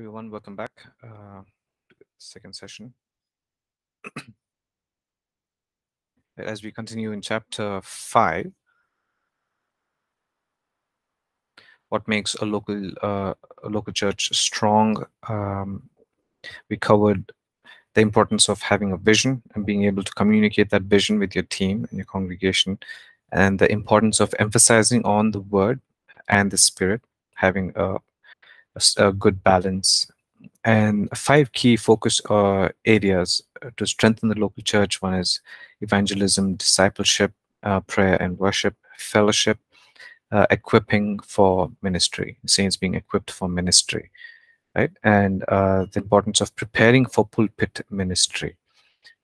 everyone. Welcome back uh, to the second session. As we continue in chapter five, what makes a local uh, a local church strong? Um, we covered the importance of having a vision and being able to communicate that vision with your team and your congregation, and the importance of emphasizing on the word and the spirit, having a a, good balance. And five key focus uh, areas to strengthen the local church. One is evangelism discipleship uh, prayer and worship fellowship uh, equipping for ministry saints being equipped for ministry right? And uh, the importance of preparing for pulpit ministry.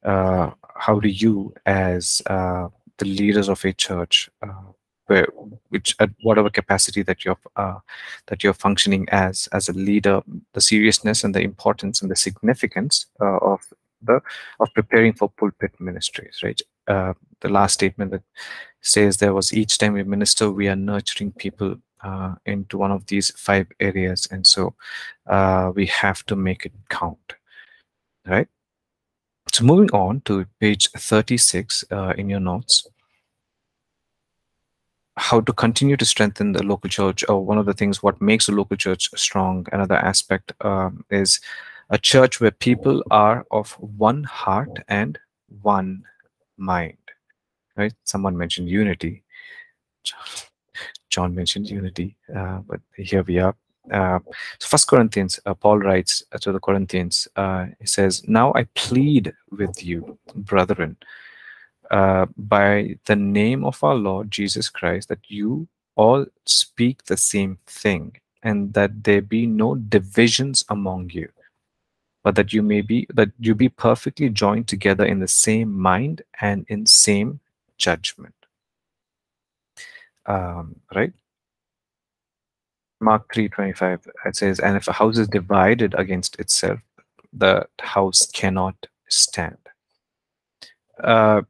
Uh, how do you as uh, the leaders of a church where which at whatever capacity that you're uh, that you're functioning as as a leader the seriousness and the importance and the significance uh, of the of preparing for pulpit ministries right? Uh, the last statement that says there was each time we minister we are nurturing people uh, into one of these five areas. And so uh, we have to make it count right? So moving on to page 36 uh, in your notes how to continue to strengthen the local church or one of the things what makes a local church strong another aspect um, is a church where people are of one heart and one mind right? Someone mentioned unity. John mentioned unity uh, but here we are. Uh, so first corinthians uh, paul writes to the corinthians uh, he says now i plead with you brethren uh, by the name of our Lord Jesus Christ, that you all speak the same thing, and that there be no divisions among you, but that you may be that you be perfectly joined together in the same mind and in same judgment. Um, right? Mark 3:25 it says, and if a house is divided against itself, the house cannot stand. Uh,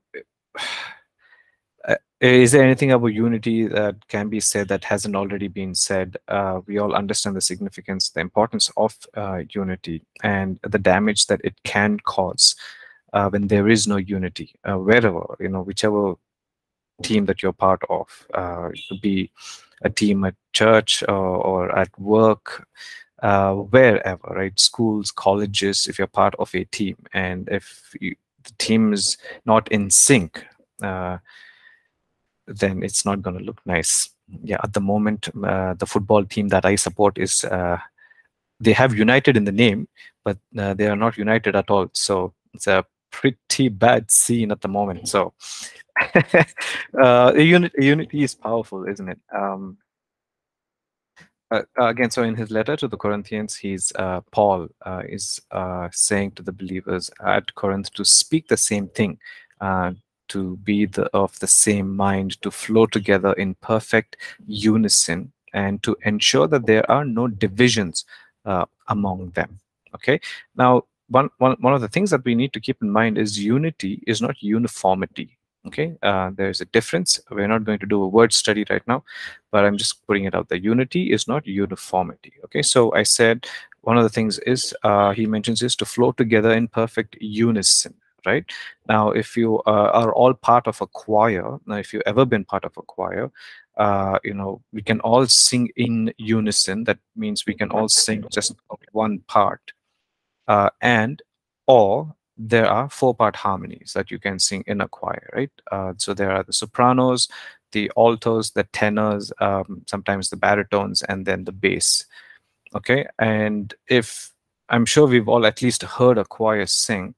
is there anything about unity that can be said that hasn't already been said? Uh, we all understand the significance, the importance of uh, unity, and the damage that it can cause uh, when there is no unity, uh, wherever, you know, whichever team that you're part of. Uh, it could be a team at church or, or at work, uh, wherever, right? Schools, colleges, if you're part of a team, and if you, the team is not in sync, uh, then it's not going to look nice. Yeah, at the moment, uh, the football team that I support is uh, they have united in the name, but uh, they are not united at all. So it's a pretty bad scene at the moment. So uh, unity is powerful, isn't it? Um, uh, again, so in his letter to the Corinthians, he's uh, Paul uh, is uh, saying to the believers at Corinth to speak the same thing, uh, to be the, of the same mind, to flow together in perfect unison, and to ensure that there are no divisions uh, among them. Okay. Now, one, one, one of the things that we need to keep in mind is unity is not uniformity. Okay. Uh, there's a difference. We're not going to do a word study right now, but I'm just putting it out there. Unity is not uniformity. Okay. So I said one of the things is uh, he mentions is to flow together in perfect unison right? Now, if you uh, are all part of a choir, now if you've ever been part of a choir, uh, you know, we can all sing in unison. That means we can all sing just one part. Uh, and, or there are four-part harmonies that you can sing in a choir, right? Uh, so there are the sopranos, the altos, the tenors, um, sometimes the baritones, and then the bass. Okay, and if I'm sure we've all at least heard a choir sing,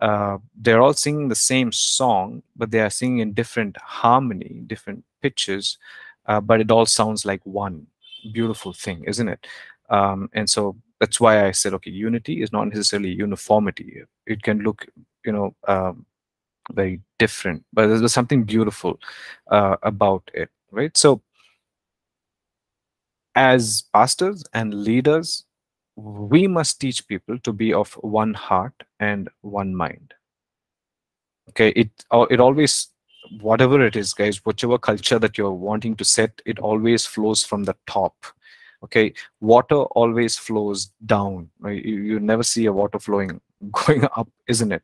uh, they're all singing the same song, but they are singing in different harmony, different pitches, uh, but it all sounds like one beautiful thing, isn't it? Um, and so that's why I said, okay, unity is not necessarily uniformity. It can look, you know, um, very different, but there's something beautiful uh, about it, right? So, as pastors and leaders, we must teach people to be of one heart and one mind okay it it always whatever it is guys whichever culture that you're wanting to set it always flows from the top okay water always flows down. Right? you, you never see a water flowing going up isn't it?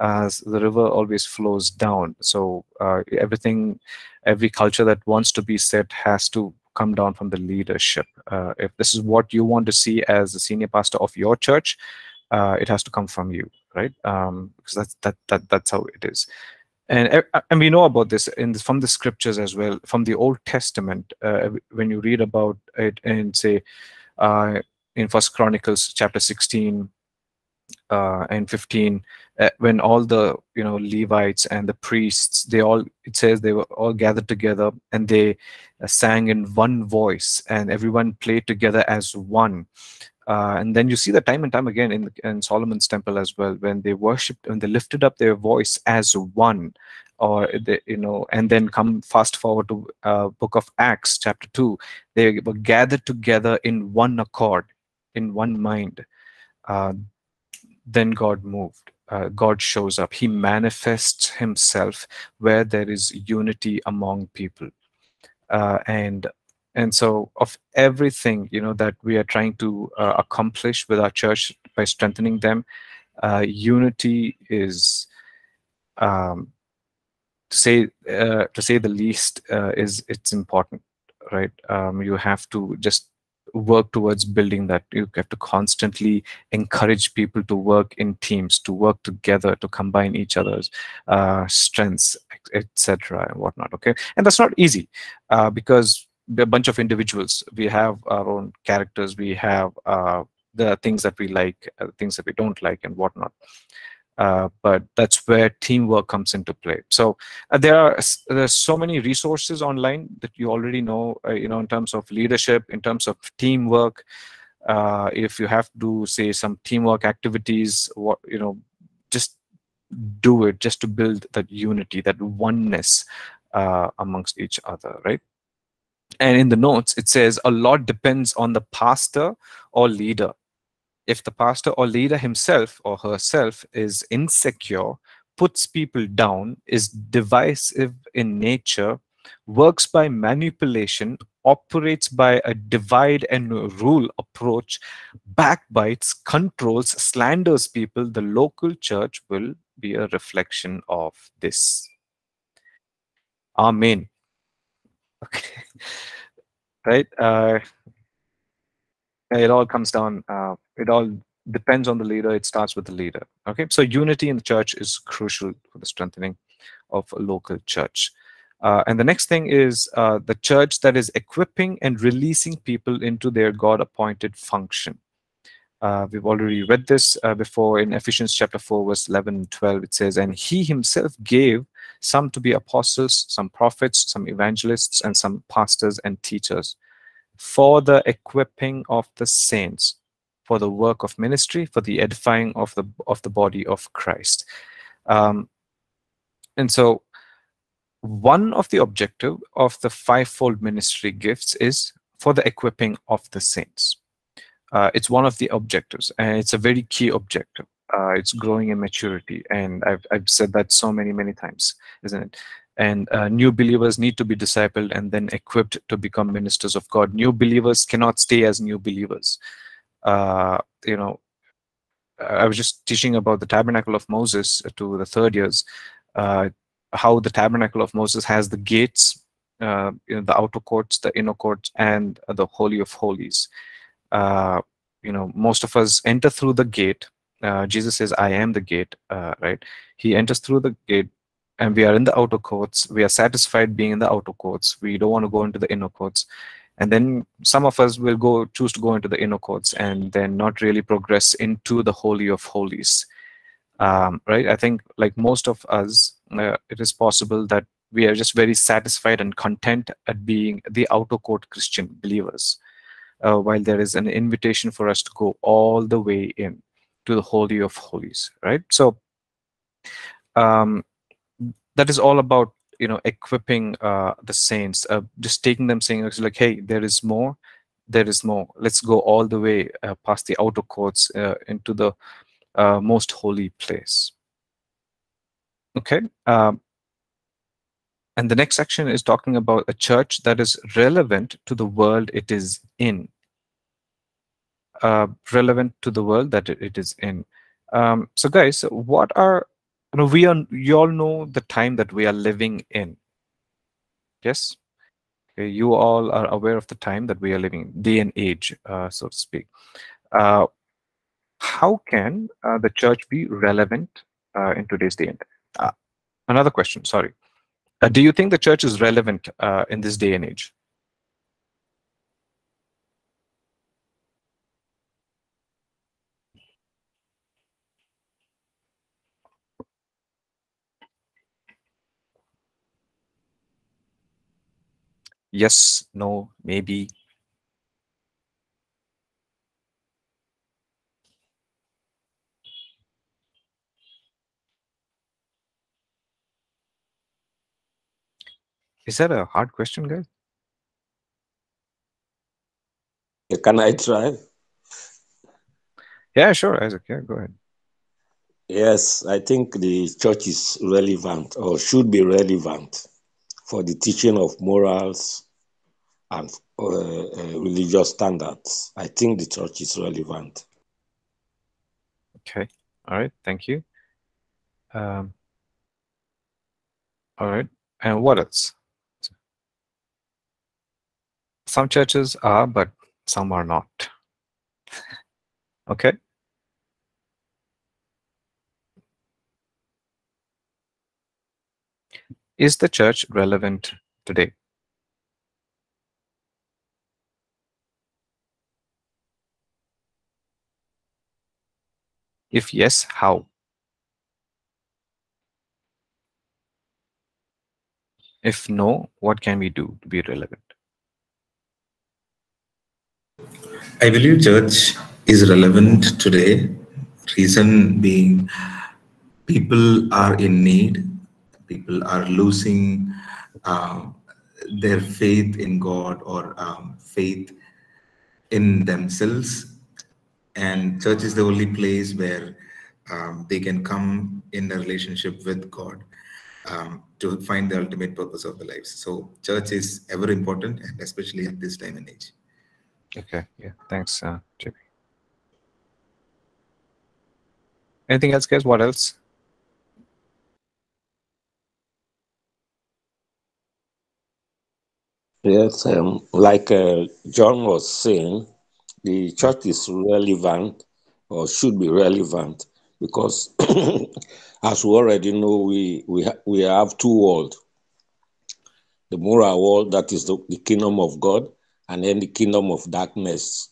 As the river always flows down. So uh, everything every culture that wants to be set has to come down from the leadership. Uh, if this is what you want to see as the senior pastor of your church uh, it has to come from you right? Um, because that's that, that that's how it is and and we know about this in from the scriptures as well from the old testament uh, when you read about it and say uh, in first chronicles chapter 16 uh, and 15 uh, when all the you know levites and the priests they all it says they were all gathered together and they uh, sang in one voice and everyone played together as one uh, and then you see that time and time again in, in Solomon's temple as well, when they worshipped and they lifted up their voice as one, or they, you know, and then come fast forward to uh, Book of Acts, chapter two, they were gathered together in one accord, in one mind. Uh, then God moved. Uh, God shows up. He manifests Himself where there is unity among people. Uh, and and so of everything you know that we are trying to uh, accomplish with our church by strengthening them uh, unity is um, to say uh, to say the least uh, is it's important right? Um, you have to just work towards building that. You have to constantly encourage people to work in teams to work together to combine each other's uh, strengths etc and whatnot okay? And that's not easy uh, because a bunch of individuals. We have our own characters. We have uh, the things that we like, uh, things that we don't like, and whatnot. Uh, but that's where teamwork comes into play. So uh, there are there's so many resources online that you already know. Uh, you know, in terms of leadership, in terms of teamwork. Uh, if you have to say, some teamwork activities, what you know, just do it just to build that unity, that oneness amongst each other, right? And in the notes, it says a lot depends on the pastor or leader. If the pastor or leader himself or herself is insecure, puts people down, is divisive in nature, works by manipulation, operates by a divide and rule approach, backbites, controls, slanders people, the local church will be a reflection of this. Amen. Okay. right? Uh, it all comes down, uh, it all depends on the leader. It starts with the leader. Okay. So unity in the church is crucial for the strengthening of a local church. Uh, and the next thing is uh, the church that is equipping and releasing people into their God appointed function. Uh, we've already read this uh, before in Ephesians chapter 4, verse 11 and 12. It says, And he himself gave some to be apostles, some prophets, some evangelists, and some pastors and teachers for the equipping of the saints, for the work of ministry, for the edifying of the of the body of Christ. Um, and so one of the objective of the fivefold ministry gifts is for the equipping of the saints. Uh, it's one of the objectives, and it's a very key objective. Uh, it's growing in maturity, and I've I've said that so many many times, isn't it? And uh, new believers need to be discipled and then equipped to become ministers of God. New believers cannot stay as new believers. Uh, you know, I was just teaching about the tabernacle of Moses to the third years, uh, how the tabernacle of Moses has the gates, uh, you know, the outer courts, the inner courts, and the holy of holies uh, you know most of us enter through the gate. Uh, jesus says i am the gate uh, right? He enters through the gate and we are in the outer courts. We are satisfied being in the outer courts. We don't want to go into the inner courts. And then some of us will go choose to go into the inner courts and then not really progress into the holy of holies. Um, right? I think like most of us uh, it is possible that we are just very satisfied and content at being the outer court christian believers uh, while there is an invitation for us to go all the way in to the holy of holies right? So um, that is all about you know equipping uh, the saints uh, just taking them saying like hey there is more there is more. Let's go all the way uh, past the outer courts uh, into the uh, most holy place. Okay? Um, and the next section is talking about a church that is relevant to the world it is in. uh, relevant to the world that it, is in. Um, so, guys, what are you know we are you all know the time that we are living in. Yes, okay, you all are aware of the time that we are living, day and age, uh, so to speak. Uh, how can uh, the church be relevant uh, in today's day and uh, another question sorry uh, do you think the church is relevant uh, in this day and age? Yes no maybe Is that a hard question, guys? Can I try? Yeah, sure, Isaac. Yeah, go ahead. Yes, I think the church is relevant or should be relevant for the teaching of morals and uh, uh, religious standards. I think the church is relevant. Okay. All right. Thank you. Um, all right. And what else? Some churches are, but some are not. okay. Is the church relevant today? If yes, how? If no, what can we do to be relevant? I believe church is relevant today. Reason being, people are in need. People are losing um, their faith in God or um, faith in themselves. And church is the only place where um, they can come in a relationship with God um, to find the ultimate purpose of their lives. So, church is ever important, and especially at this time and age. Okay. Yeah. Thanks, uh, JP. Anything else, guys? What else? Yes, um, like uh, John was saying, the church is relevant or should be relevant because, as we already know, we we ha- we have two worlds: the moral world, that is the, the kingdom of God, and then the kingdom of darkness,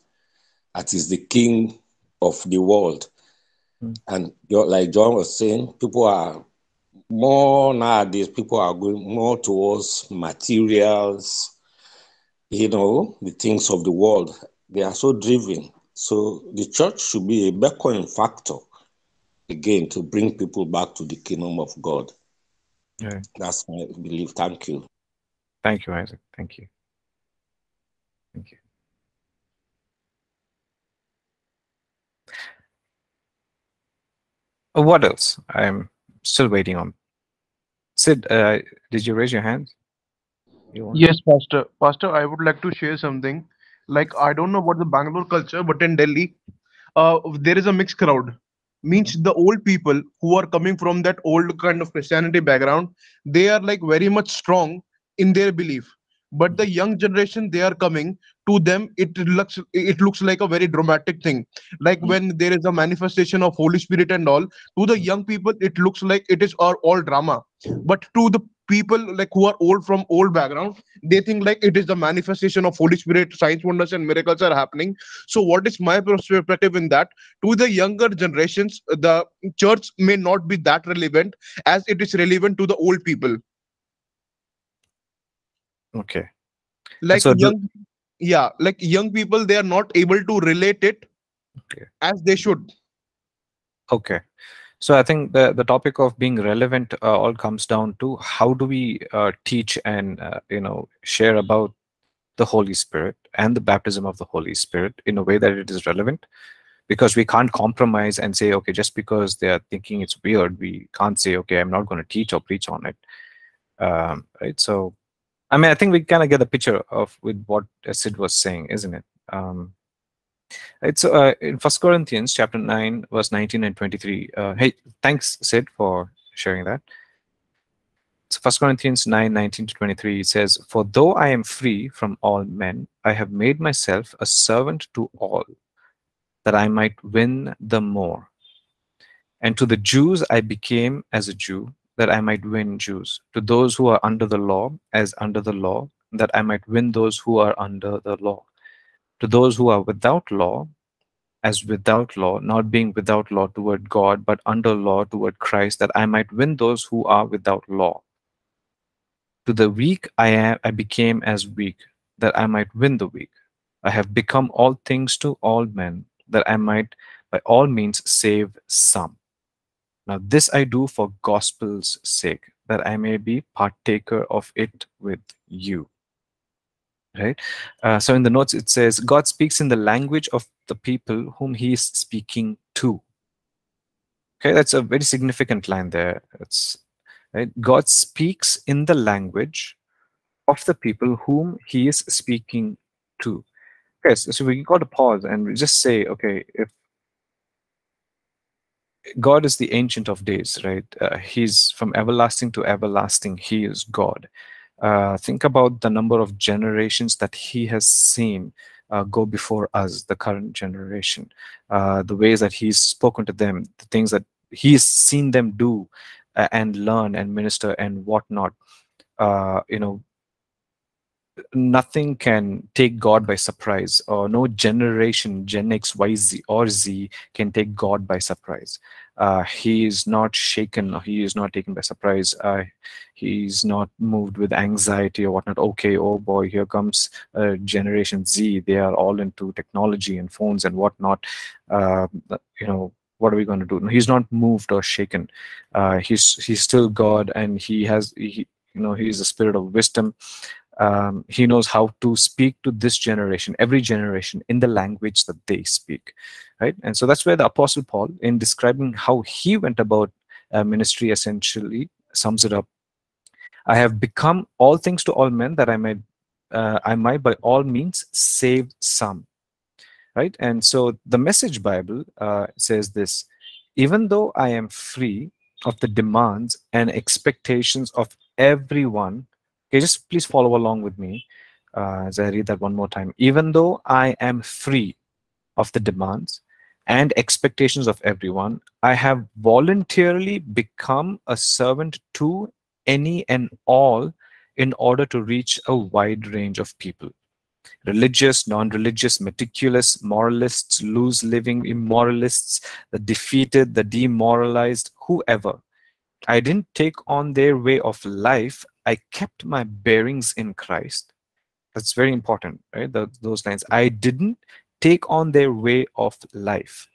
that is the king of the world. Mm. And like John was saying, people are more nowadays. People are going more towards materials you know, the things of the world. They are so driven. So the church should be a beckoning factor again to bring people back to the kingdom of God. Yeah. That's my belief. Thank you. Thank you, Isaac. Thank you. Thank you. Uh, What else? I'm still waiting on. Sid, uh, did you raise your hand? You? Yes, Pastor. Pastor, I would like to share something. Like, I don't know about the Bangalore culture, but in Delhi, uh, there is a mixed crowd. Means the old people who are coming from that old kind of Christianity background, they are like very much strong in their belief. But the young generation, they are coming to them. It looks it looks like a very dramatic thing. Like Mm. when there is a manifestation of Holy Spirit and all. To the young people, it looks like it is all, all drama. But to the people like who are old from old background they think like it is the manifestation of holy spirit signs wonders and miracles are happening so what is my perspective in that to the younger generations the church may not be that relevant as it is relevant to the old people Okay. like so do- young yeah like young people they are not able to relate it Okay. as they should Okay. So I think the, the topic of being relevant uh, all comes down to how do we uh, teach and uh, you know share about the Holy Spirit and the baptism of the Holy Spirit in a way that it is relevant, because we can't compromise and say okay just because they are thinking it's weird we can't say okay I'm not going to teach or preach on it, um, right? So I mean I think we kind of get the picture of with what Sid was saying, isn't it? Um, so uh, in First Corinthians chapter 9, verse 19 and 23. Uh, hey, thanks, Sid, for sharing that. So First Corinthians 9, 19 to 23 it says, For though I am free from all men, I have made myself a servant to all, that I might win the more. And to the Jews I became as a Jew, that I might win Jews. To those who are under the law, as under the law, that I might win those who are under the law. To those who are without law, as without law, not being without law toward God, but under law toward Christ, that I might win those who are without law. To the weak I am I became as weak, that I might win the weak. I have become all things to all men, that I might by all means save some. Now this I do for gospel's sake, that I may be partaker of it with you. Right? Uh, so in the notes it says, God speaks in the language of the people whom he is speaking to. Okay, that's a very significant line there. It's right. God speaks in the language of the people whom he is speaking to. Okay, so, so we got to pause and we just say, okay, if God is the ancient of days, right? Uh, he's from everlasting to everlasting. He is God. Uh, think about the number of generations that He has seen uh, go before us, the current generation, uh, the ways that He's spoken to them, the things that He's seen them do uh, and learn and minister and whatnot. Uh, you know, nothing can take God by surprise, or no generation, Gen X, Y, Z, or Z, can take God by surprise. Uh, he is not shaken, or he is not taken by surprise. Uh, he's not moved with anxiety or whatnot. Okay, oh boy, here comes uh, Generation Z. They are all into technology and phones and whatnot. Uh, you know, what are we going to do? No, he's not moved or shaken. Uh, he's he's still God, and he has he, you know he's the spirit of wisdom um, he knows how to speak to this generation every generation in the language that they speak right? And so that's where the apostle paul in describing how he went about uh, ministry essentially sums it up. I have become all things to all men that i might uh, i might by all means save some right? And so the message bible uh, says this even though i am free of the demands and expectations of everyone Okay, just please follow along with me uh, as I read that one more time. Even though I am free of the demands and expectations of everyone, I have voluntarily become a servant to any and all in order to reach a wide range of people. Religious, non-religious, meticulous, moralists, loose-living immoralists, the defeated, the demoralized, whoever. I didn't take on their way of life I kept my bearings in Christ. That's very important, right? The, those lines. I didn't take on their way of life.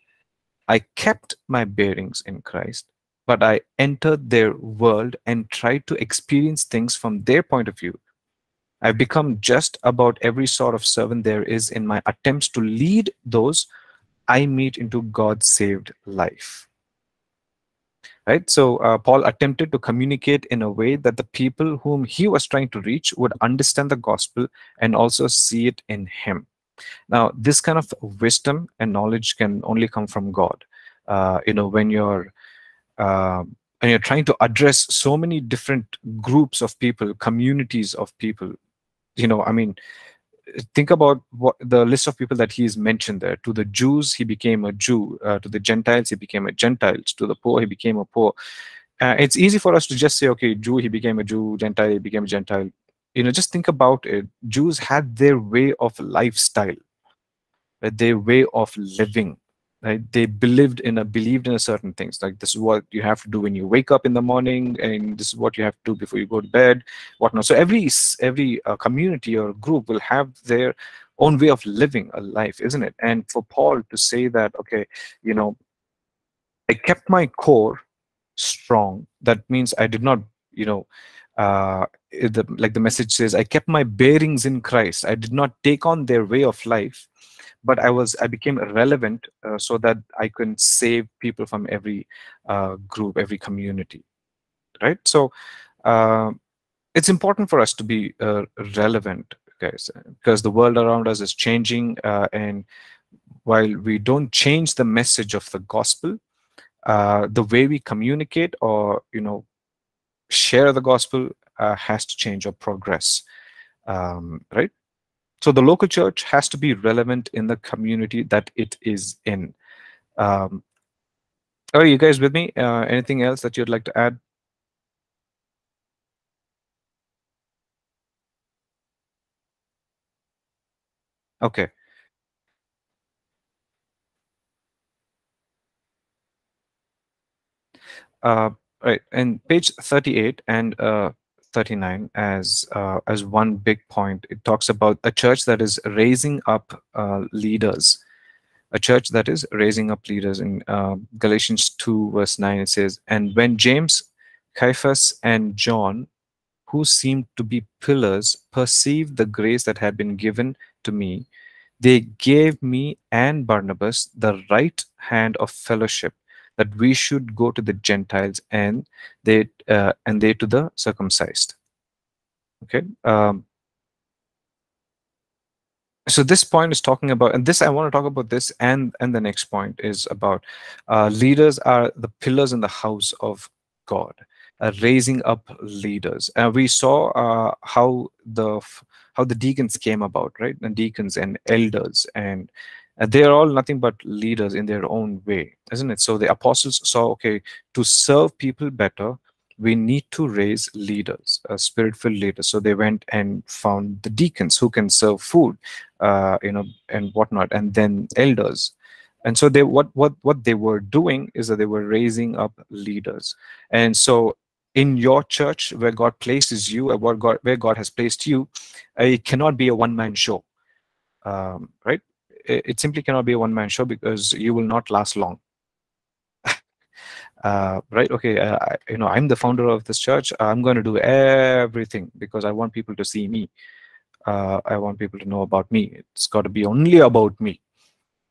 I kept my bearings in Christ, but I entered their world and tried to experience things from their point of view. I've become just about every sort of servant there is in my attempts to lead those I meet into God's saved life right? So uh, paul attempted to communicate in a way that the people whom he was trying to reach would understand the gospel and also see it in him. Now this kind of wisdom and knowledge can only come from god. Uh, you know when you're uh, and you're trying to address so many different groups of people communities of people you know i mean think about what the list of people that he's mentioned there. To the Jews, he became a Jew. Uh, to the Gentiles, he became a Gentile. To the poor, he became a poor. Uh, it's easy for us to just say, okay, Jew, he became a Jew. Gentile, he became a Gentile. You know, just think about it. Jews had their way of lifestyle, their way of living right? They believed in a believed in a certain things. Like this is what you have to do when you wake up in the morning and this is what you have to do before you go to bed whatnot. So every every uh, community or group will have their own way of living a life isn't it? And for paul to say that okay you know i kept my core strong that means i did not you know uh the, like the message says i kept my bearings in christ. I did not take on their way of life but I was I became relevant uh, so that I can save people from every uh, group, every community, right? So uh, it's important for us to be uh, relevant, guys, because the world around us is changing, uh, and while we don't change the message of the gospel, uh, the way we communicate or you know share the gospel has to change or progress, um, right? So the local church has to be relevant in the community that it is in. Um, are you guys with me? Uh, anything else that you'd like to add? Okay. Uh, right, and page 38 and uh, 39 as uh, as one big point. It talks about a church that is raising up uh, leaders. A church that is raising up leaders. In uh, Galatians 2, verse 9, it says, And when James, Cephas, and John, who seemed to be pillars, perceived the grace that had been given to me, they gave me and Barnabas the right hand of fellowship that we should go to the Gentiles and they uh, and they to the circumcised. Okay. Um, so this point is talking about, and this I want to talk about this, and and the next point is about uh, leaders are the pillars in the house of God, uh, raising up leaders. Uh, we saw uh, how the how the deacons came about, right? And deacons and elders and uh, they are all nothing but leaders in their own way, isn't it? So the apostles saw, okay, to serve people better, we need to raise leaders, uh, spirit-filled leaders. So they went and found the deacons who can serve food, uh, you know, and whatnot, and then elders. And so they what what what they were doing is that they were raising up leaders. And so in your church where God places you, where God where God has placed you, uh, it cannot be a one-man show, um, right? It, simply cannot be a one-man show because you will not last long. uh, right? Okay, uh, I, you know, I'm the founder of this church. I'm going to do everything because I want people to see me. Uh, I want people to know about me. It's got to be only about me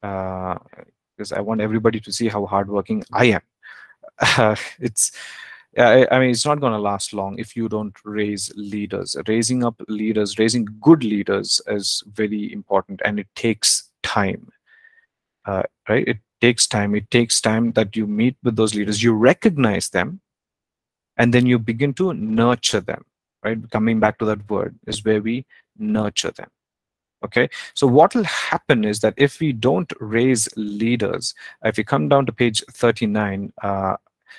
because uh, I want everybody to see how hardworking I am. it's I, I mean, it's not going to last long if you don't raise leaders. Raising up leaders, raising good leaders is very important, and it takes time. Uh, right? It takes time. It takes time that you meet with those leaders. You recognize them and then you begin to nurture them right? Coming back to that word is where we nurture them okay? So what will happen is that if we don't raise leaders if you come down to page 39 uh,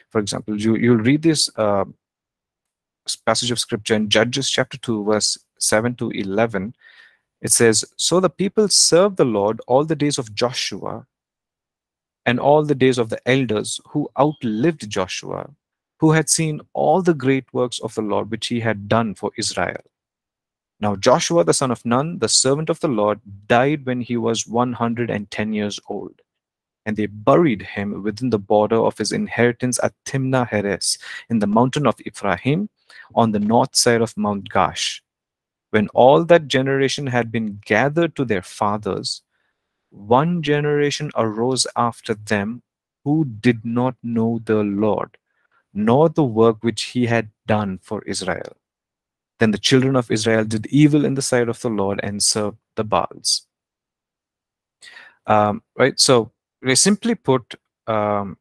for example you you'll read this uh, passage of scripture in judges chapter 2 verse 7 to 11 it says, So the people served the Lord all the days of Joshua and all the days of the elders who outlived Joshua, who had seen all the great works of the Lord which he had done for Israel. Now Joshua the son of Nun, the servant of the Lord, died when he was 110 years old. And they buried him within the border of his inheritance at Timnah Heres, in the mountain of Ephraim, on the north side of Mount Gaash when all that generation had been gathered to their fathers, one generation arose after them who did not know the Lord, nor the work which he had done for Israel. Then the children of Israel did evil in the sight of the Lord and served the Baals. Um, right? So, simply put, um,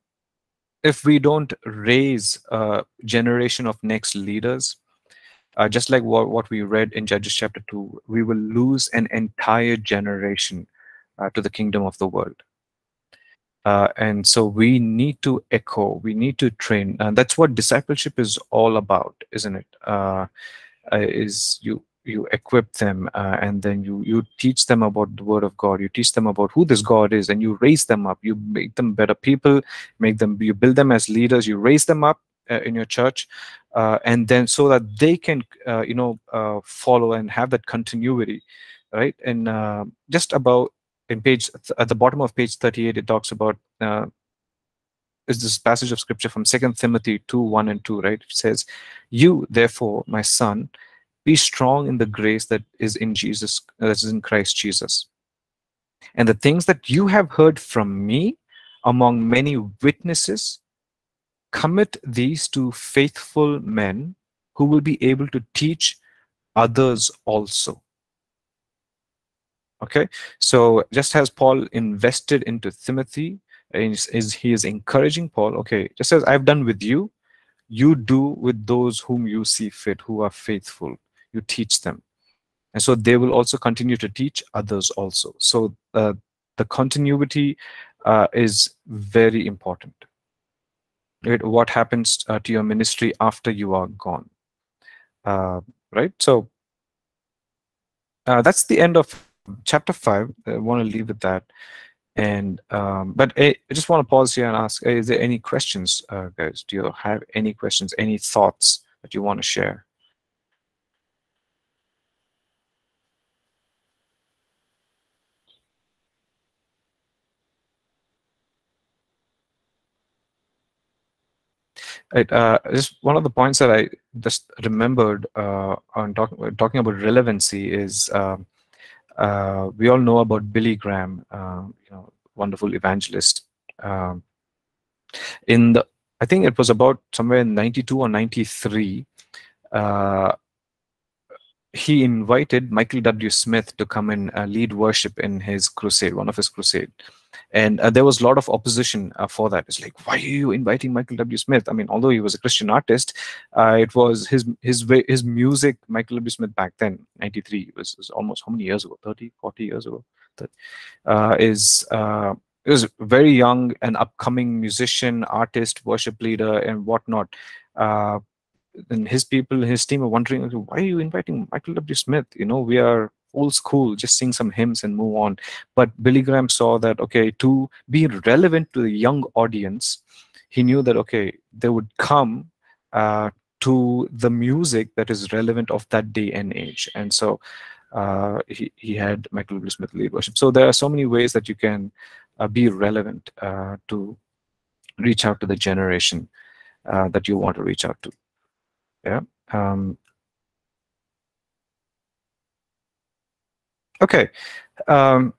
if we don't raise a generation of next leaders, uh, just like what, what we read in Judges chapter 2, we will lose an entire generation uh, to the kingdom of the world. Uh, and so we need to echo, we need to train. And that's what discipleship is all about, isn't it? Uh, uh, is you you equip them uh, and then you you teach them about the word of god you teach them about who this god is and you raise them up you make them better people make them you build them as leaders you raise them up in your church uh, and then so that they can uh, you know follow and have that continuity right? And just about in page at the bottom of page 38 it talks about is this passage of scripture from second timothy 2 1 and 2 right? It says you therefore my son be strong in the grace that is in jesus that is in christ jesus. And the things that you have heard from me among many witnesses commit these to faithful men who will be able to teach others also. Okay, so just as Paul invested into Timothy, is, is he is encouraging Paul. Okay, just as I've done with you, you do with those whom you see fit, who are faithful. You teach them, and so they will also continue to teach others also. So uh, the continuity uh, is very important. What happens uh, to your ministry after you are gone? Uh, right. So uh, that's the end of chapter five. I want to leave with that. And um, but I just want to pause here and ask: Is there any questions, uh, guys? Do you have any questions, any thoughts that you want to share? Uh, just one of the points that I just remembered uh, on talk, talking about relevancy is um, uh, we all know about Billy Graham, uh, you know, wonderful evangelist. Um, in the, I think it was about somewhere in 92 or 93, uh, he invited Michael W. Smith to come and uh, lead worship in his crusade, one of his crusade and uh, there was a lot of opposition uh, for that. It's like why are you inviting michael w. Smith? I mean although he was a christian artist uh, it was his his his music michael w. Smith back then 93 was, was almost how many years ago? 30 40 years ago? Uh, is uh, he was very young an upcoming musician artist worship leader and whatnot. Uh, and his people his team are wondering why are you inviting michael w. Smith? You know we are old school, just sing some hymns and move on. But Billy Graham saw that, okay, to be relevant to the young audience, he knew that, okay, they would come uh, to the music that is relevant of that day and age. And so uh, he, he had Michael W. Smith lead worship. So there are so many ways that you can uh, be relevant uh, to reach out to the generation uh, that you want to reach out to. Yeah. Um, Okay. Um,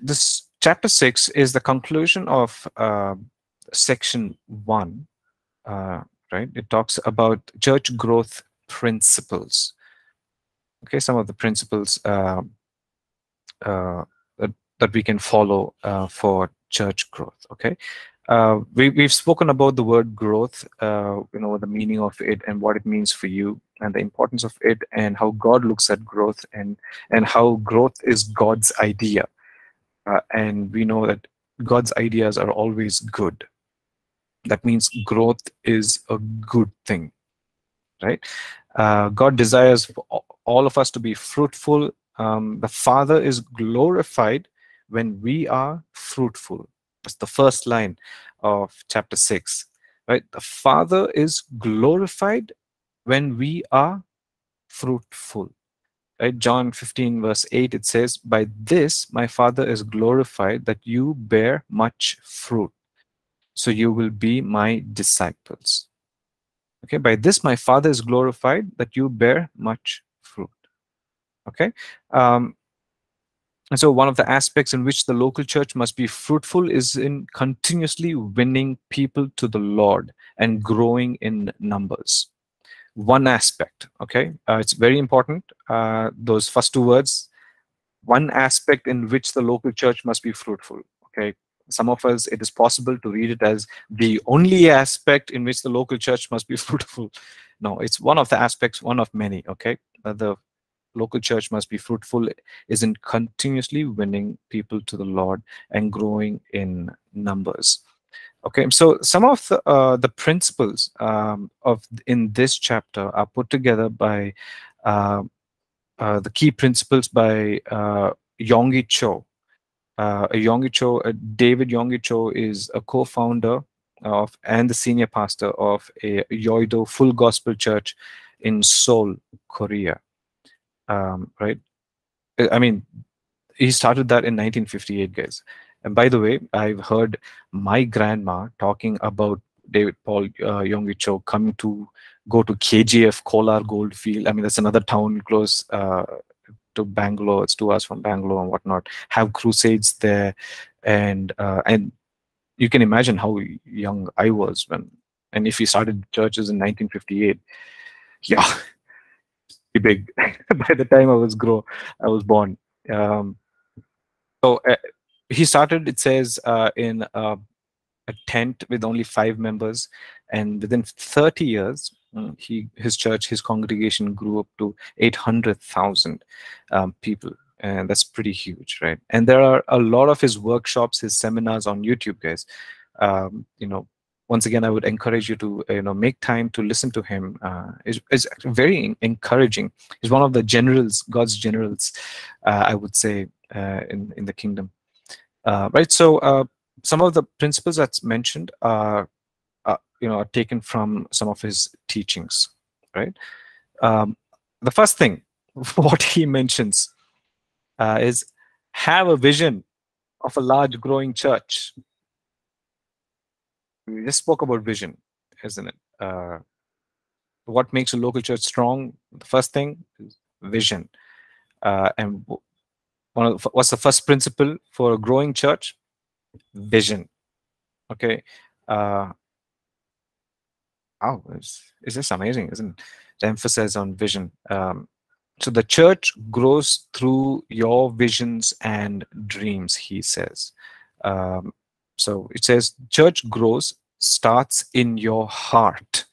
this chapter six is the conclusion of uh, section one, uh, right? It talks about church growth principles. Okay, some of the principles uh, uh that, that we can follow uh, for church growth. Okay, uh, we, we've spoken about the word growth, uh, you know, the meaning of it and what it means for you and the importance of it and how God looks at growth and, and how growth is God's idea. Uh, and we know that God's ideas are always good. That means growth is a good thing, right? Uh, God desires all of us to be fruitful. Um, the Father is glorified when we are fruitful that's the first line of chapter 6. Right? The Father is glorified when we are fruitful. Right? John 15, verse 8, it says, By this my Father is glorified that you bear much fruit. So you will be my disciples. Okay, by this my Father is glorified that you bear much fruit. Okay, um, and so one of the aspects in which the local church must be fruitful is in continuously winning people to the Lord and growing in numbers. One aspect, okay? Uh, it's very important. Uh, those first two words, one aspect in which the local church must be fruitful, okay? Some of us, it is possible to read it as the only aspect in which the local church must be fruitful. No, it's one of the aspects, one of many, okay? Uh, the local church must be fruitful is in continuously winning people to the Lord and growing in numbers. Okay, so some of the, uh, the principles um, of in this chapter are put together by uh, uh, the key principles by uh, Yonggi Cho. Uh, Yonggi Cho, uh, David Yonggi Cho is a co-founder of and the senior pastor of a Yoido Full Gospel Church in Seoul, Korea um, right? I mean, he started that in 1958, guys. And by the way, I've heard my grandma talking about David Paul uh, Yonggi Cho coming to go to KGF Kolar Goldfield. I mean, that's another town close uh, to Bangalore. It's two hours from Bangalore and whatnot. Have crusades there, and uh, and you can imagine how young I was when. And if he started churches in 1958, yeah, big by the time I was grow I was born. Um, so uh, he started it says uh, in uh, a tent with only five members and within 30 years mm, he his church his congregation grew up to 800000 um, people and that's pretty huge right? And there are a lot of his workshops his seminars on youtube guys. Um, you know once again i would encourage you to you know make time to listen to him. Uh, is is very encouraging. He's one of the generals god's generals uh, i would say uh, in in the kingdom right so uh, some of the principles that's mentioned are you know are taken from some of his teachings right um, the first thing what he mentions uh, is have a vision of a large growing church. We just spoke about vision, isn't it? Uh, what makes a local church strong? The first thing is vision. Uh, and of what's the first principle for a growing church? Vision. Okay. Uh, oh, is, is this amazing, isn't it? The emphasis on vision. Um, so the church grows through your visions and dreams, he says. Um, so it says church grows starts in your heart.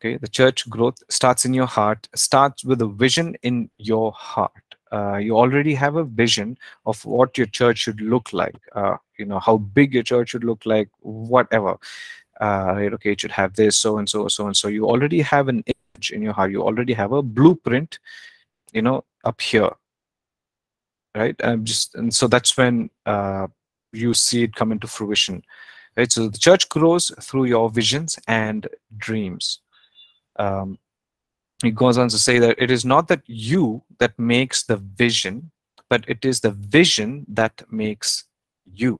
Okay, the church growth starts in your heart, starts with a vision in your heart. Uh, you already have a vision of what your church should look like, uh, you know, how big your church should look like, whatever. Uh, okay, it should have this, so and so, so and so. You already have an image in your heart. You already have a blueprint you know up here. Right? And just and so that's when uh, you see it come into fruition. Right? So the church grows through your visions and dreams. Um, it goes on to say that it is not that you that makes the vision but it is the vision that makes you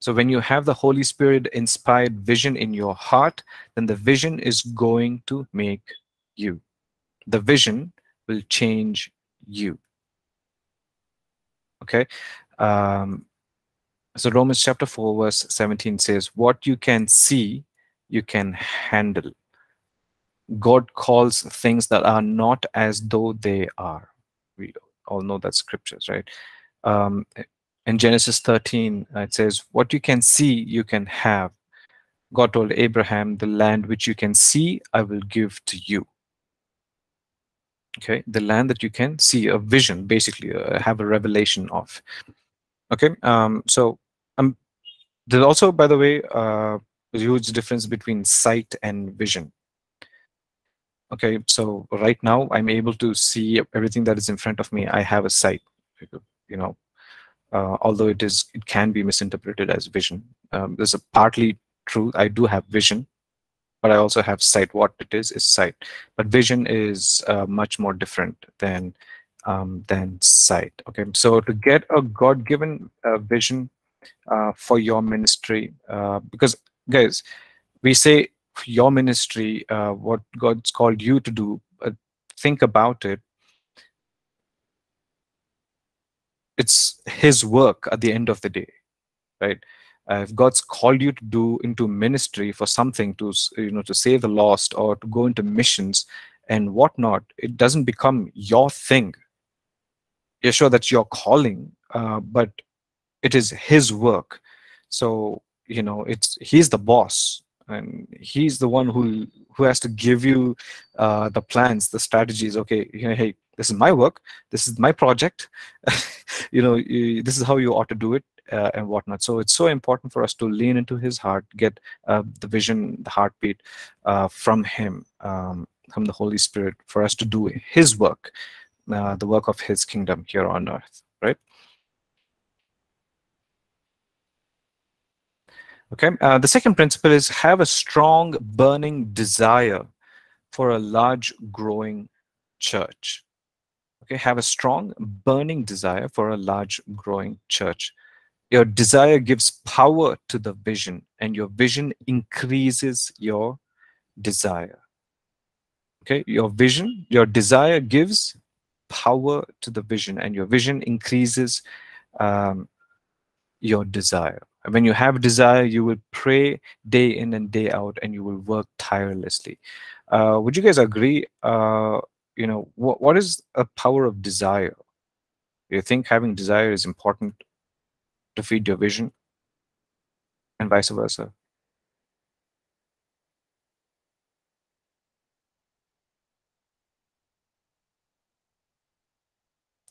so when you have the Holy Spirit inspired vision in your heart, then the vision is going to make you. The vision will change you. Okay. Um, so Romans chapter 4 verse 17 says, what you can see, you can handle. God calls things that are not as though they are. We all know that scriptures, right? Um, in Genesis 13, uh, it says, What you can see, you can have. God told Abraham, The land which you can see, I will give to you. Okay, the land that you can see, a vision, basically, uh, have a revelation of. Okay, um, so um, there's also, by the way, uh, a huge difference between sight and vision. Okay, so right now I'm able to see everything that is in front of me. I have a sight. You know, uh, although it is it can be misinterpreted as vision. Um, there's a partly true. I do have vision, but I also have sight. What it is is sight, but vision is uh, much more different than um, than sight. Okay, so to get a God-given uh, vision uh, for your ministry, uh, because guys, we say your ministry, uh, what God's called you to do. think about it. It's his work at the end of the day right? Uh, if god's called you to do into ministry for something to you know to save the lost or to go into missions and whatnot it doesn't become your thing. You're sure that's your calling uh, but it is his work. So you know it's he's the boss and he's the one who who has to give you uh, the plans the strategies. Okay hey this is my work. This is my project. You know you, this is how you ought to do it uh, and whatnot. So it's so important for us to lean into his heart get uh, the vision the heartbeat uh, from him um, from the holy spirit for us to do his work uh, the work of his kingdom here on earth right okay uh, the second principle is have a strong burning desire for a large growing church. Okay have a strong burning desire for a large growing church. Your desire gives power to the vision and your vision increases your desire. Okay your vision your desire gives power to the vision and your vision increases um, your desire when you have desire you will pray day in and day out and you will work tirelessly. Uh, would you guys agree uh, you know what, what is a power of desire? You think having desire is important to feed your vision and vice versa?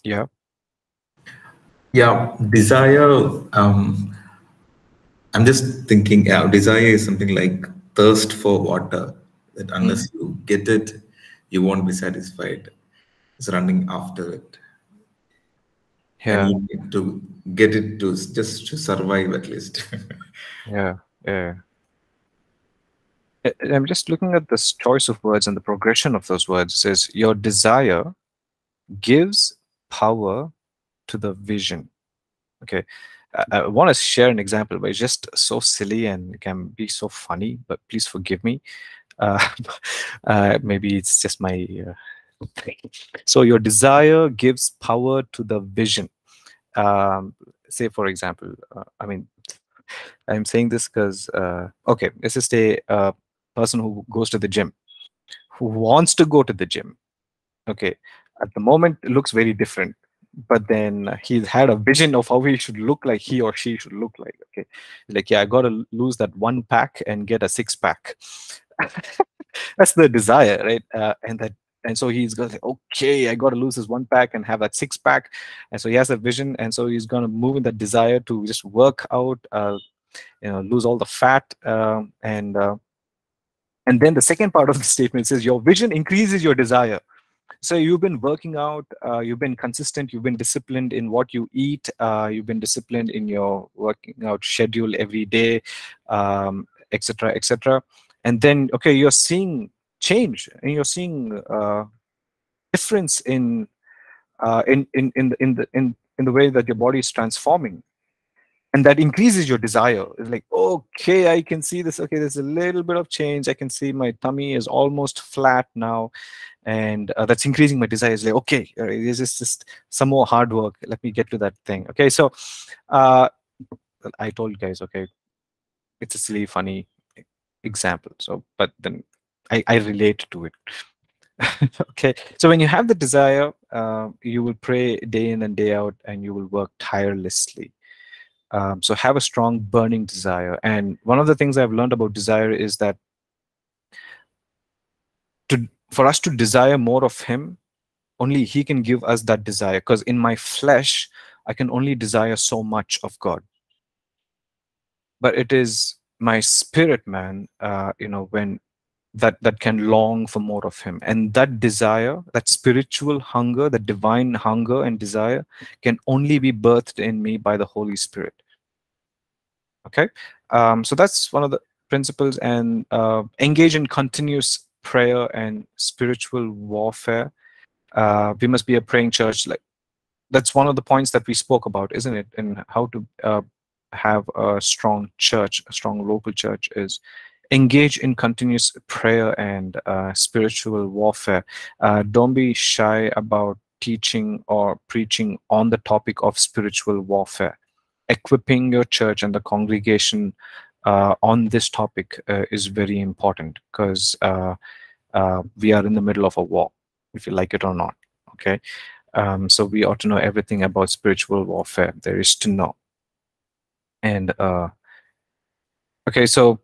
Yeah. Yeah, desire. Um, I'm just thinking. Yeah, desire is something like thirst for water. That unless hmm. you get it, you won't be satisfied. It's running after it. yeah And you need to get it to just to survive at least. yeah yeah i'm just looking at this choice of words and the progression of those words it says your desire gives power to the vision okay i, I want to share an example but it's just so silly and can be so funny but please forgive me uh, uh, maybe it's just my uh, thing. so your desire gives power to the vision um, say for example uh, i mean i'm saying this because uh, okay just say a person who goes to the gym who wants to go to the gym okay at the moment it looks very different but then he's had a vision of how he should look like he or she should look like okay? Like yeah i gotta lose that one pack and get a six pack. That's the desire right? Uh, and that and so he's gonna say okay i gotta lose this one pack and have that six pack. And so he has a vision and so he's gonna move in that desire to just work out uh, you know lose all the fat um, and uh, and then the second part of the statement says your vision increases your desire so you've been working out uh, you've been consistent you've been disciplined in what you eat uh, you've been disciplined in your working out schedule every day um, etc etc and then okay you're seeing change and you're seeing uh, difference in uh, in in in the, in the in in the way that your body is transforming. And that increases your desire. It's like okay i can see this okay there's a little bit of change. I can see my tummy is almost flat now and uh, that's increasing my desire. It's like okay uh, this is just some more hard work. Let me get to that thing. Okay so uh i told you guys okay it's a silly funny example. So but then i i relate to it. Okay so when you have the desire uh, you will pray day in and day out and you will work tirelessly. Um, so have a strong burning desire. And one of the things i've learned about desire is that for us to desire more of him only he can give us that desire. Because in my flesh i can only desire so much of god. But it is my spirit man uh, you know when that that can long for more of him. And that desire that spiritual hunger that divine hunger and desire can only be birthed in me by the holy spirit. Okay? Um, so that's one of the principles and uh, engage in continuous prayer and spiritual warfare uh, we must be a praying church. Like that's one of the points that we spoke about isn't it? And how to uh, have a strong church a strong local church is engage in continuous prayer and uh, spiritual warfare. Uh, don't be shy about teaching or preaching on the topic of spiritual warfare. Equipping your church and the congregation on this topic uh, is very important because uh, uh, we are in the middle of a war if you like it or not okay? Um, so we ought to know everything about spiritual warfare there is to know. And uh, okay so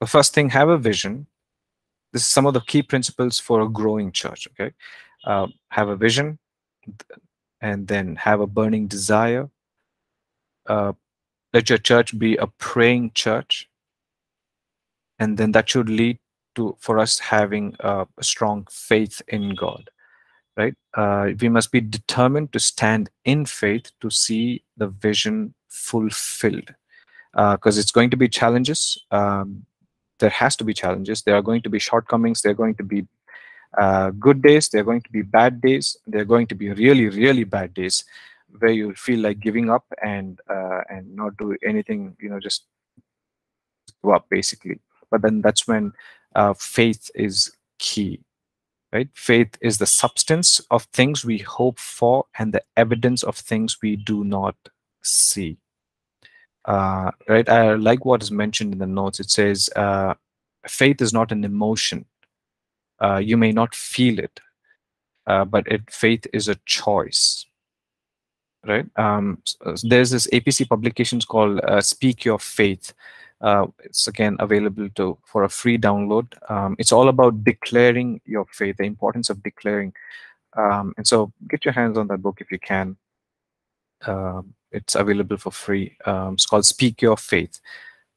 the first thing have a vision. This is some of the key principles for a growing church okay? Uh, have a vision and then have a burning desire uh, let your church be a praying church and then that should lead to for us having a, a strong faith in god right? Uh, we must be determined to stand in faith to see the vision fulfilled. Because it's going to be challenges. Um, there has to be challenges. There are going to be shortcomings. There are going to be uh, good days. There are going to be bad days. There are going to be really really bad days where you feel like giving up and uh, and not do anything you know just give up basically. But then that's when uh, faith is key right? Faith is the substance of things we hope for and the evidence of things we do not see. Uh, right i like what is mentioned in the notes. It says uh, faith is not an emotion. Uh, you may not feel it uh, but it faith is a choice right? Um, there's this APC publications called uh, Speak Your Faith. Uh, it's again available to for a free download. Um, it's all about declaring your faith, the importance of declaring. Um, and so get your hands on that book if you can. Uh, it's available for free. Um, it's called Speak Your Faith.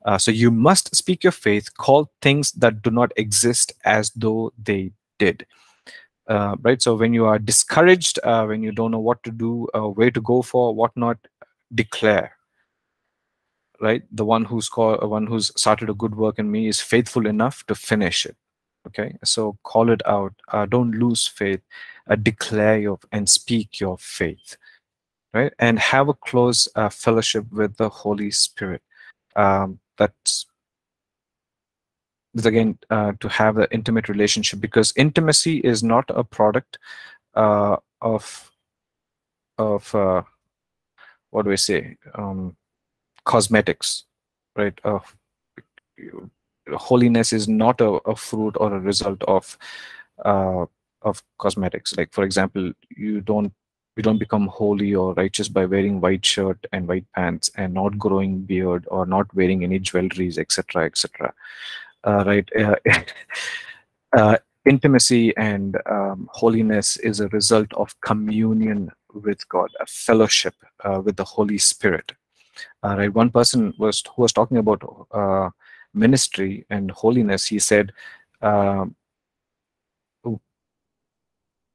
Uh, so you must speak your faith, call things that do not exist as though they did. Uh, right. So when you are discouraged, uh, when you don't know what to do, uh, where to go for, what not, declare. Right. The one who's called, one who's started a good work in me is faithful enough to finish it. Okay. So call it out. Uh, don't lose faith. Uh, declare your and speak your faith. Right. And have a close fellowship with the Holy Spirit. Um, that's is again uh, to have the intimate relationship because intimacy is not a product uh, of of uh, what do we say um, cosmetics, right? Of holiness is not a, a, fruit or a result of uh, of cosmetics. Like for example, you don't you don't become holy or righteous by wearing white shirt and white pants and not growing beard or not wearing any jewelries, etc., etc right? Uh, uh, intimacy and um, holiness is a result of communion with God, a fellowship uh, with the Holy Spirit. Uh, right? One person was who was talking about uh, ministry and holiness. He said, um,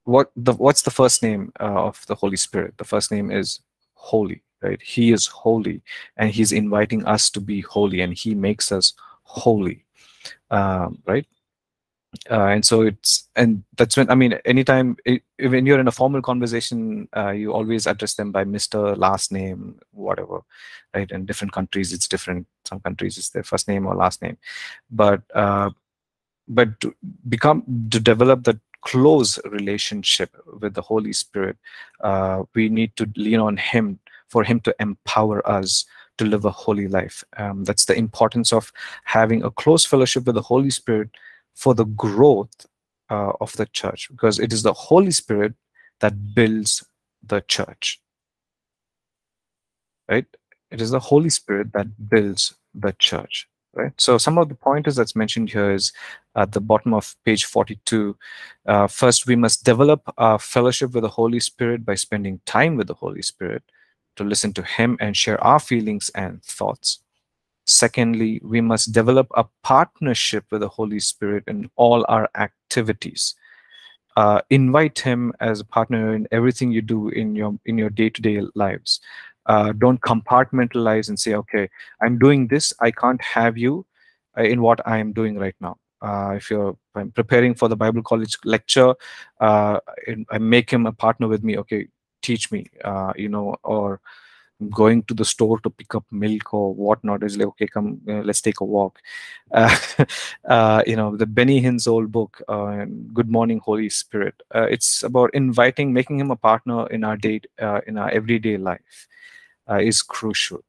"What the what's the first name of the Holy Spirit? The first name is holy." Right? He is holy, and he's inviting us to be holy, and he makes us holy um, right? Uh, and so it's and that's when I mean anytime it, when you're in a formal conversation, uh, you always address them by Mister, last name, whatever, right? In different countries, it's different. Some countries, it's their first name or last name, but uh, but to become to develop that close relationship with the Holy Spirit, uh, we need to lean on Him for Him to empower us to live a holy life. Um, that's the importance of having a close fellowship with the Holy Spirit for the growth uh, of the church, because it is the Holy Spirit that builds the church. Right? It is the Holy Spirit that builds the church. Right. So some of the pointers that's mentioned here is at the bottom of page 42. Uh, first, we must develop our fellowship with the Holy Spirit by spending time with the Holy Spirit to listen to him and share our feelings and thoughts. Secondly, we must develop a partnership with the Holy Spirit in all our activities. Uh, invite him as a partner in everything you do in your in your day-to-day -day lives. Uh, don't compartmentalize and say, okay, I'm doing this. I can't have you uh, in what I am doing right now. Uh, if you're I'm preparing for the Bible college lecture, uh, I make him a partner with me. Okay, teach me uh, you know or going to the store to pick up milk or whatnot is like okay come uh, let's take a walk. Uh, uh, you know the benny hinn's old book uh, good morning holy spirit uh, it's about inviting making him a partner in our day uh, in our everyday life is crucial.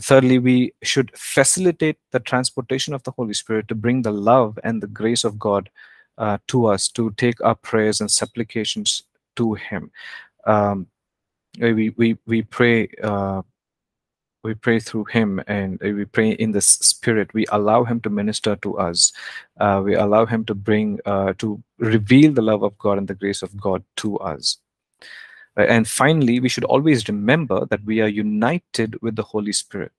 Thirdly we should facilitate the transportation of the holy spirit to bring the love and the grace of god to us to take our prayers and supplications to him um, we we we pray uh, we pray through him and we pray in the spirit. We allow him to minister to us. Uh, we allow him to bring uh, to reveal the love of god and the grace of god to us. And finally we should always remember that we are united with the holy spirit.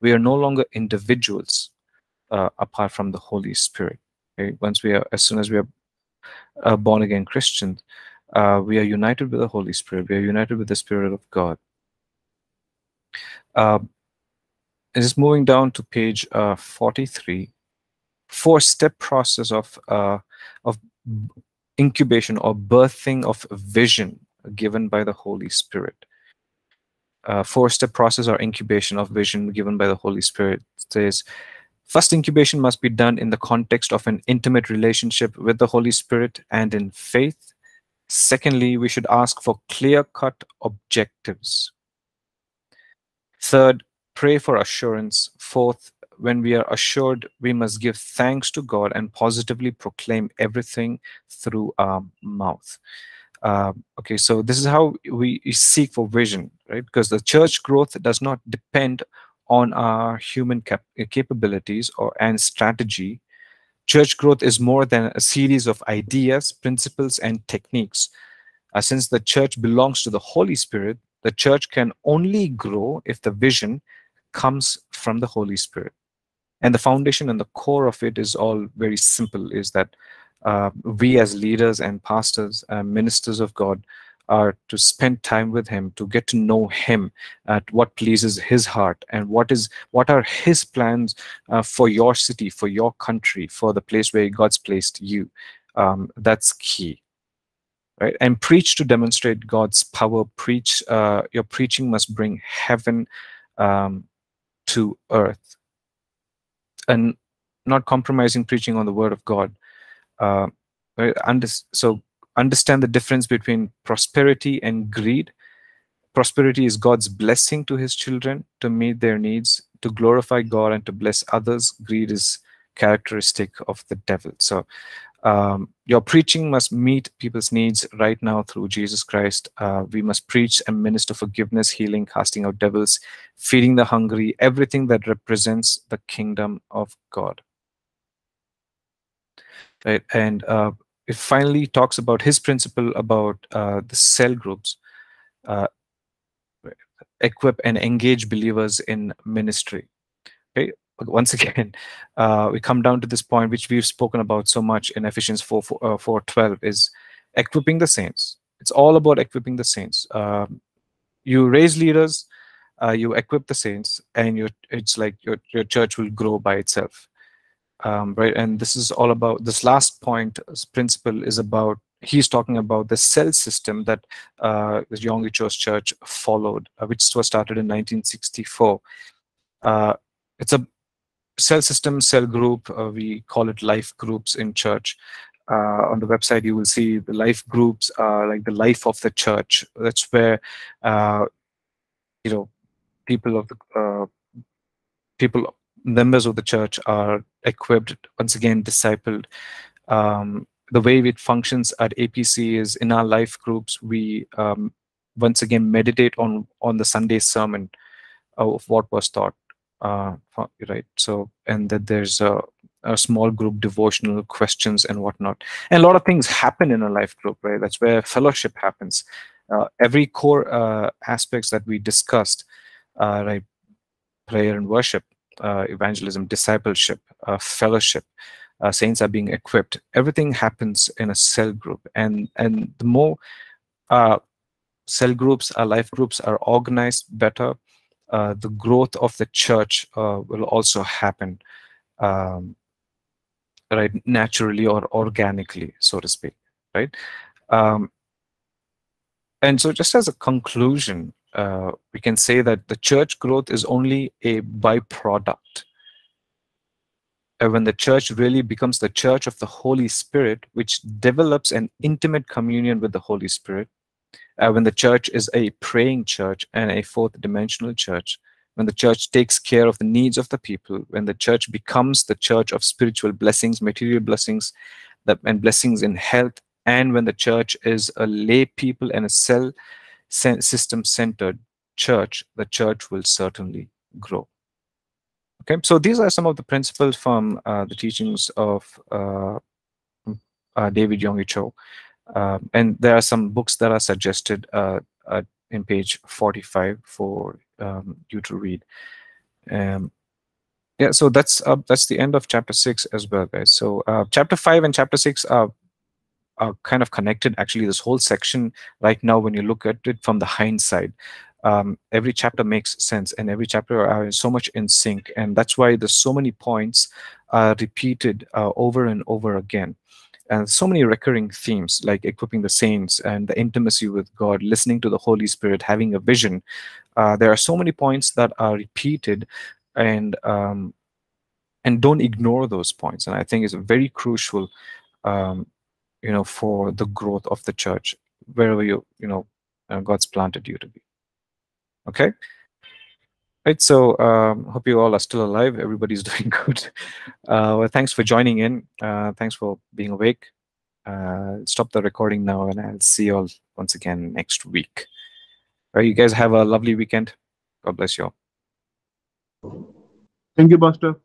We are no longer individuals uh, apart from the holy spirit. Okay? once we are as soon as we are uh, born again christians uh, we are united with the Holy Spirit. We are united with the Spirit of God. Uh, just moving down to page uh, 43, four-step process of uh, of incubation or birthing of vision given by the Holy Spirit. Uh, four-step process or incubation of vision given by the Holy Spirit says, first incubation must be done in the context of an intimate relationship with the Holy Spirit and in faith Secondly, we should ask for clear-cut objectives. Third, pray for assurance. Fourth, when we are assured, we must give thanks to God and positively proclaim everything through our mouth. Uh, okay, so this is how we seek for vision. right? Because the church growth does not depend on our human cap capabilities or and strategy. Church growth is more than a series of ideas, principles, and techniques. Uh, since the church belongs to the Holy Spirit, the church can only grow if the vision comes from the Holy Spirit. And the foundation and the core of it is all very simple is that uh, we as leaders and pastors, uh, ministers of God, are to spend time with him to get to know him at what pleases his heart and what is what are his plans uh, for your city for your country for the place where god's placed you. Um, that's key right? And preach to demonstrate god's power. Preach uh, your preaching must bring heaven um, to earth. And not compromising preaching on the word of god uh, so understand the difference between prosperity and greed. Prosperity is God's blessing to his children to meet their needs, to glorify God and to bless others. Greed is characteristic of the devil. So um, your preaching must meet people's needs right now through Jesus Christ. Uh, we must preach and minister forgiveness, healing, casting out devils, feeding the hungry, everything that represents the kingdom of God. Right, and uh, it finally talks about his principle about uh, the cell groups uh, equip and engage believers in ministry. Okay once again uh, we come down to this point which we've spoken about so much in ephesians 4, 4, uh, 4 12 is equipping the saints. It's all about equipping the saints. Um, you raise leaders uh, you equip the saints and your it's like your, your church will grow by itself um, right? And this is all about this last point. Principle is about he's talking about the cell system that uh, the Yonggi church followed, uh, which was started in 1964. Uh, it's a cell system, cell group. Uh, we call it life groups in church. Uh, on the website, you will see the life groups are like the life of the church. That's where, uh, you know, people of the people members of the church are equipped, once again, discipled. Um, the way it functions at APC is in our life groups, we um, once again meditate on on the Sunday sermon of what was taught. Uh, right. So, and that there's a, a small group devotional questions and whatnot. And a lot of things happen in a life group, right? That's where fellowship happens. Uh, every core uh, aspects that we discussed, uh, right? Prayer and worship, evangelism, discipleship, uh, fellowship. Uh, saints are being equipped. Everything happens in a cell group, and and the more cell groups, our life groups are organized better, the growth of the church will also happen. Um, right naturally or organically so to speak right um, and so just as a conclusion uh, we can say that the church growth is only a byproduct. And when the church really becomes the church of the Holy Spirit, which develops an intimate communion with the Holy Spirit, uh, when the church is a praying church and a fourth dimensional church, when the church takes care of the needs of the people, when the church becomes the church of spiritual blessings, material blessings, and blessings in health, and when the church is a lay people and a cell system-centered church, the church will certainly grow. Okay, so these are some of the principles from uh, the teachings of uh, uh, David Yonggi Cho. Um, and there are some books that are suggested uh, in page 45 for um, you to read. Um, yeah, so that's uh, that's the end of chapter six as well, guys. So uh, chapter five and chapter six are are kind of connected. Actually, this whole section right now, when you look at it from the hindsight, um, every chapter makes sense and every chapter are so much in sync. And that's why there's so many points are repeated uh, over and over again. And so many recurring themes like equipping the saints and the intimacy with God, listening to the Holy Spirit, having a vision. Uh, there are so many points that are repeated and um, and don't ignore those points. And I think it's a very crucial um, you know for the growth of the church wherever you you know uh, god's planted you to be. Okay? Right so um hope you all are still alive. Everybody's doing good. Uh well thanks for joining in. Uh thanks for being awake. Uh stop the recording now and i'll see you all once again next week. All right, you guys have a lovely weekend. God bless you all. Thank you, Pastor.